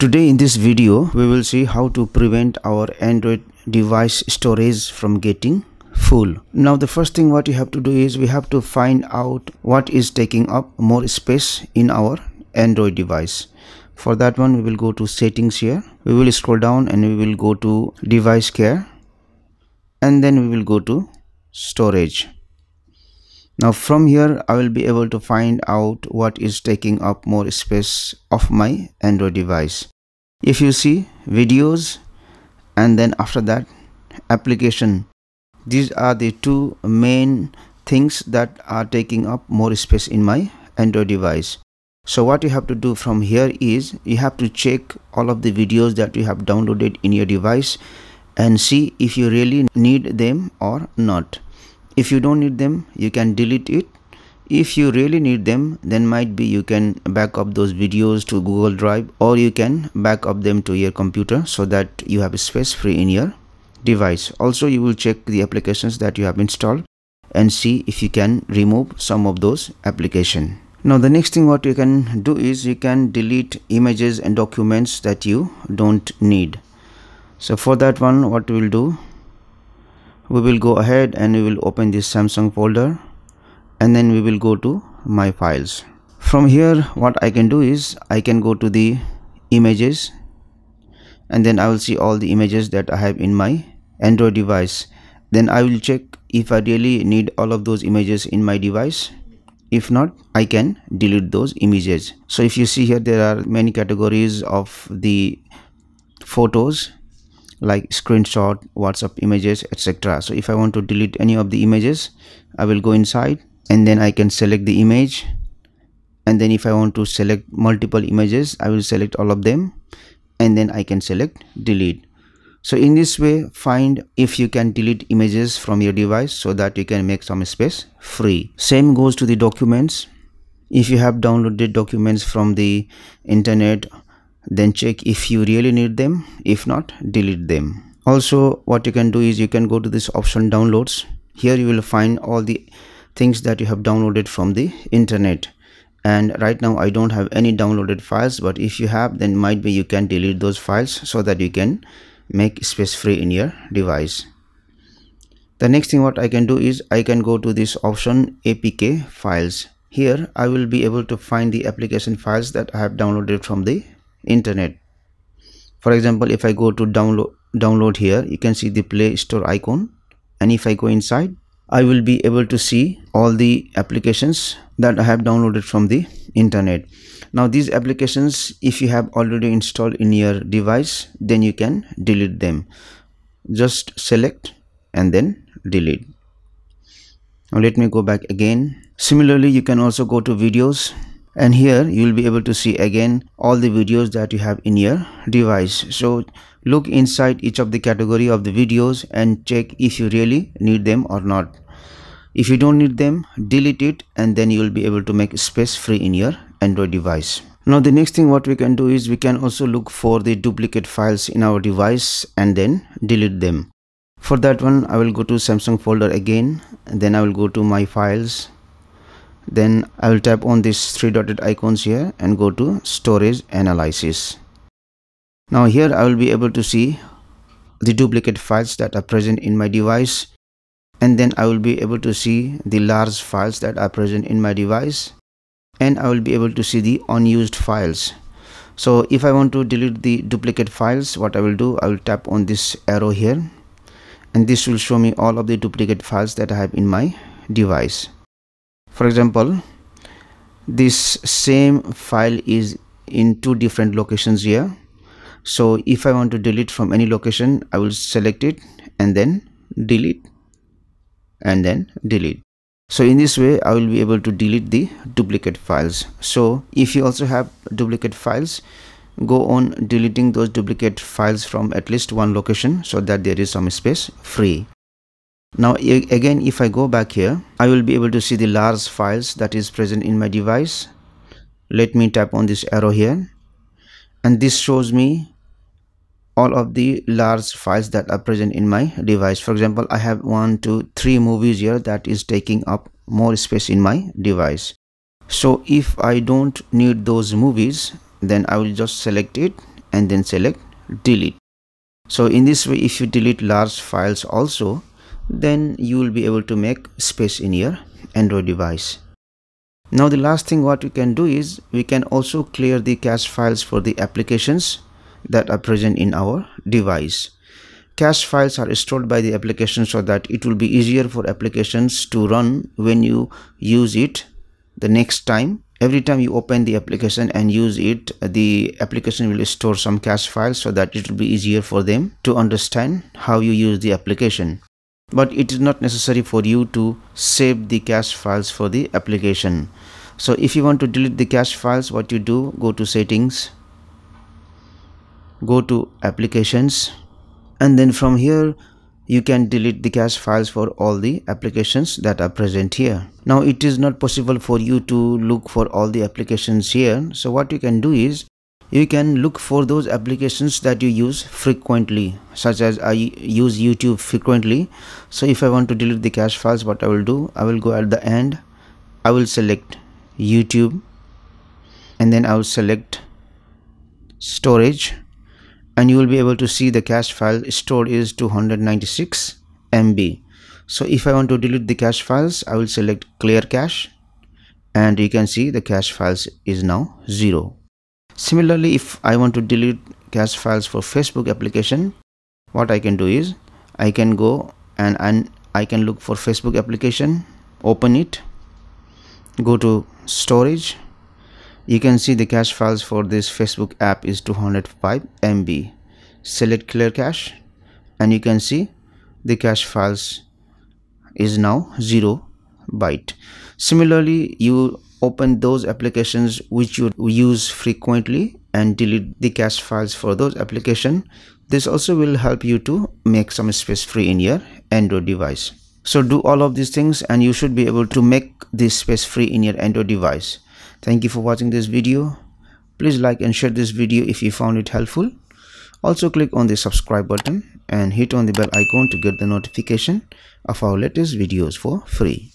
Today in this video we will see how to prevent our Android device storage from getting full. Now the first thing what you have to do is we have to find out what is taking up more space in our Android device. For that one we will go to settings here. We will scroll down and we will go to device care and then we will go to storage now from here I will be able to find out what is taking up more space of my Android device. If you see videos and then after that application. These are the two main things that are taking up more space in my Android device. So what you have to do from here is you have to check all of the videos that you have downloaded in your device and see if you really need them or not if you don't need them you can delete it. If you really need them then might be you can back up those videos to google drive or you can back up them to your computer so that you have space free in your device. Also you will check the applications that you have installed and see if you can remove some of those application. Now the next thing what you can do is you can delete images and documents that you don't need. So for that one what we will do we will go ahead and we will open this Samsung folder and then we will go to my files. From here what I can do is I can go to the images and then I will see all the images that I have in my Android device. Then I will check if I really need all of those images in my device. If not I can delete those images. So if you see here there are many categories of the photos like screenshot whatsapp images etc so if i want to delete any of the images i will go inside and then i can select the image. And then if i want to select multiple images i will select all of them and then i can select delete. So in this way find if you can delete images from your device so that you can make some space free. Same goes to the documents. If you have downloaded documents from the internet then check if you really need them. If not delete them. Also what you can do is you can go to this option downloads. Here you will find all the things that you have downloaded from the internet. And right now i don't have any downloaded files but if you have then might be you can delete those files so that you can make space free in your device. The next thing what i can do is i can go to this option apk files. Here i will be able to find the application files that i have downloaded from the internet. For example if i go to download download here you can see the play store icon. And if i go inside i will be able to see all the applications that i have downloaded from the internet. Now these applications if you have already installed in your device then you can delete them. Just select and then delete. Now let me go back again. Similarly you can also go to videos and here you will be able to see again all the videos that you have in your device. So look inside each of the category of the videos and check if you really need them or not. If you don't need them delete it and then you will be able to make space free in your android device. Now the next thing what we can do is we can also look for the duplicate files in our device and then delete them. For that one i will go to samsung folder again. Then i will go to my files then I will tap on these three dotted icons here and go to storage analysis. Now here I will be able to see the duplicate files that are present in my device. And then I will be able to see the large files that are present in my device. And I will be able to see the unused files. So if I want to delete the duplicate files what I will do I will tap on this arrow here. And this will show me all of the duplicate files that I have in my device for example this same file is in two different locations here. So if i want to delete from any location i will select it and then delete and then delete. So in this way i will be able to delete the duplicate files. So if you also have duplicate files go on deleting those duplicate files from at least one location so that there is some space free now again if I go back here I will be able to see the large files that is present in my device. Let me tap on this arrow here. And this shows me all of the large files that are present in my device. For example I have one two three movies here that is taking up more space in my device. So if I don't need those movies then I will just select it and then select delete. So in this way if you delete large files also then you will be able to make space in your android device. Now the last thing what we can do is we can also clear the cache files for the applications that are present in our device. Cache files are stored by the application so that it will be easier for applications to run when you use it the next time. Every time you open the application and use it the application will store some cache files so that it will be easier for them to understand how you use the application but it is not necessary for you to save the cache files for the application. So if you want to delete the cache files what you do go to settings go to applications and then from here you can delete the cache files for all the applications that are present here. Now it is not possible for you to look for all the applications here. So what you can do is you can look for those applications that you use frequently such as i use youtube frequently. So if i want to delete the cache files what i will do? I will go at the end. I will select youtube and then i will select storage and you will be able to see the cache file stored is 296 MB so if I want to delete the cache files I will select clear cache and you can see the cache files is now zero similarly if I want to delete cache files for Facebook application what I can do is I can go and, and I can look for Facebook application open it go to storage. You can see the cache files for this facebook app is 205 mb select clear cache and you can see the cache files is now 0 byte. Similarly you open those applications which you use frequently and delete the cache files for those application this also will help you to make some space free in your android device so do all of these things and you should be able to make this space free in your android device Thank you for watching this video. Please like and share this video if you found it helpful. Also click on the subscribe button and hit on the bell icon to get the notification of our latest videos for free.